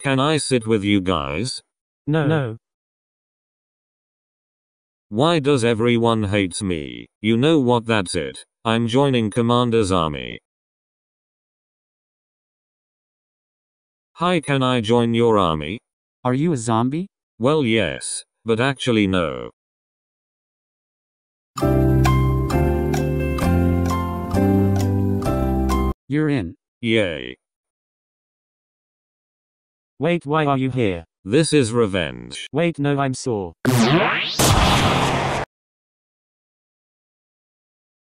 Can I sit with you guys? No. No. Why does everyone hates me? You know what that's it. I'm joining Commander's army. Hi can I join your army? Are you a zombie? Well yes, but actually no. You're in. Yay. Wait, why are you here? This is revenge. Wait, no, I'm sore.